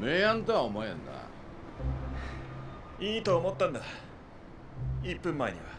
明暗とは思えんな。いいと思ったんだ。1分前には。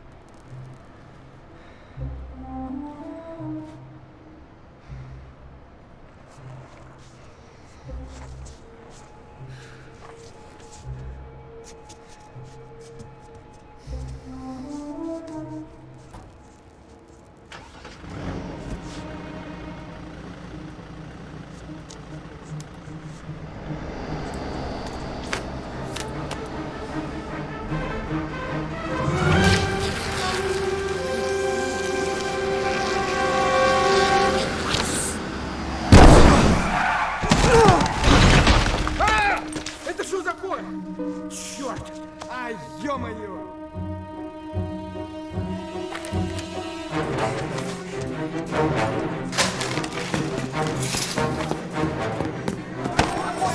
черт! А, ё-моё!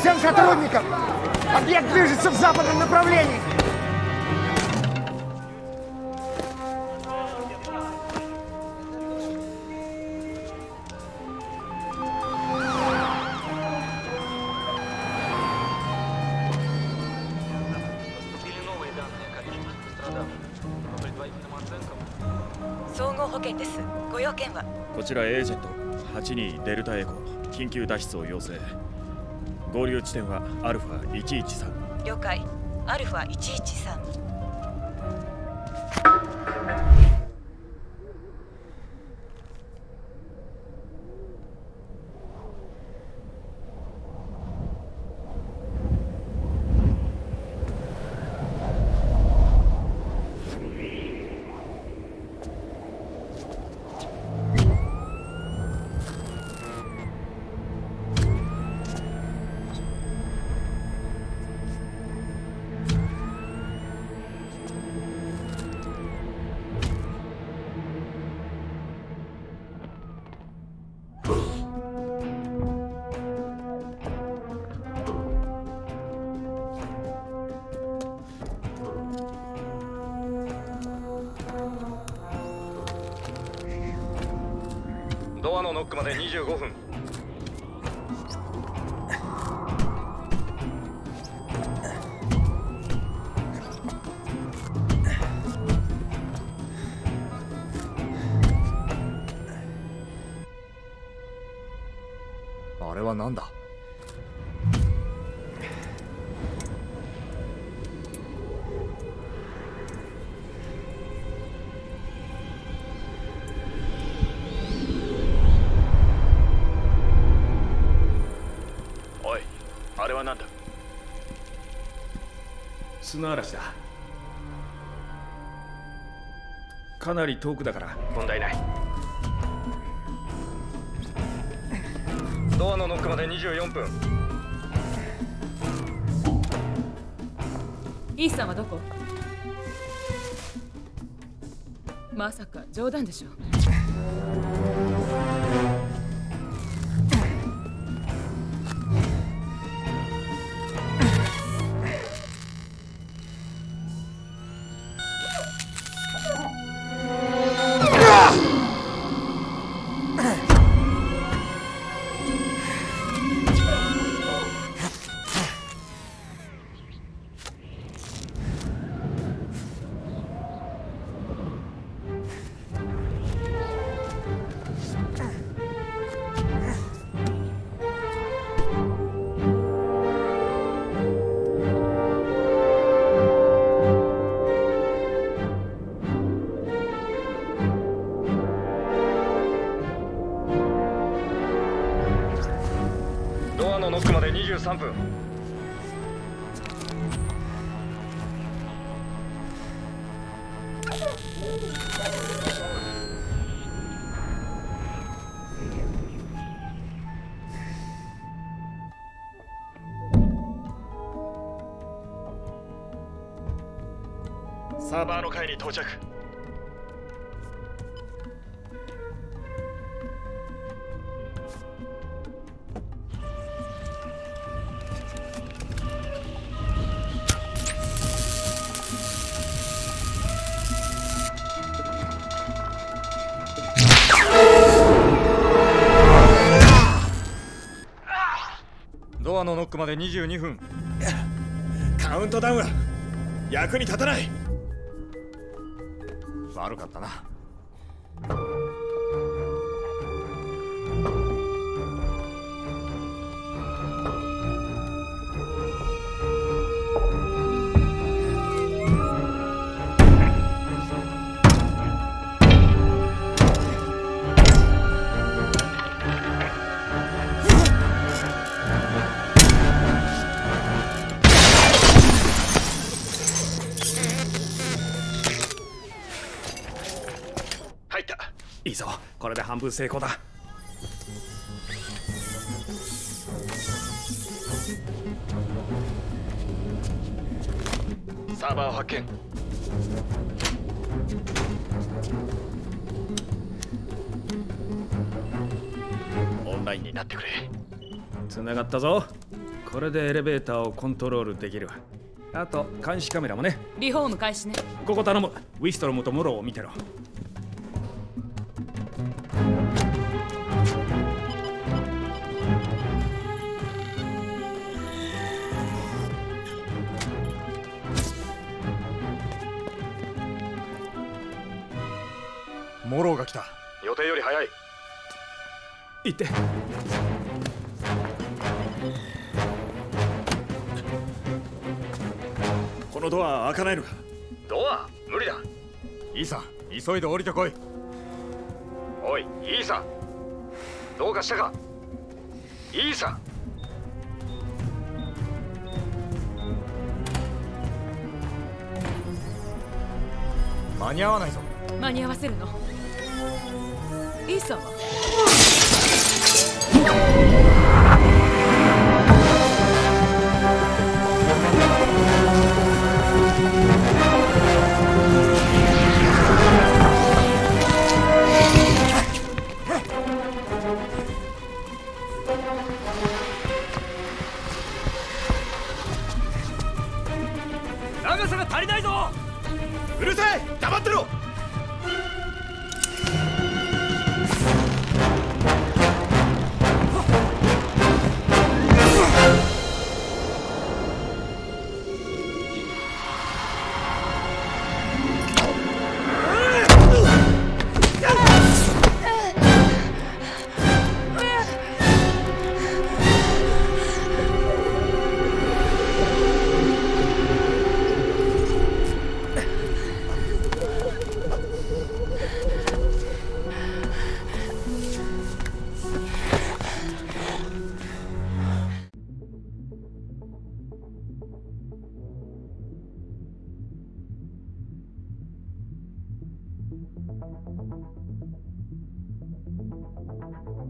Всем сотрудникам! Объект движется в западном направлении! こちらエージェント82デルタエコ緊急脱出を要請。合流地点はアルファ113了解。アルファ113ドアのノックまで25分。砂嵐だ。かなり遠くだから。問題ない。ドアのノックまで24分。イーさんはどこ？まさか冗談でしょ3分。サーバーの階に到着。ドアのノックまで22分。カウントダウンは役に立たない。悪かったな。れで半分成功だ。サーバーを発見。オンラインになってくれ。繋がったぞ。これでエレベーターをコントロールできる。あと監視カメラもね。リフォーム開始ね。ここ頼む。ウィストロムとムロを見てろモローが来た。予定より早い。行って。このドア開かないのか？ドア？無理だ。いいさ急いで降りてこい。おいいいさどうかしたか？いいさ間に合わないぞ。間に合わせるの？イー Thank you.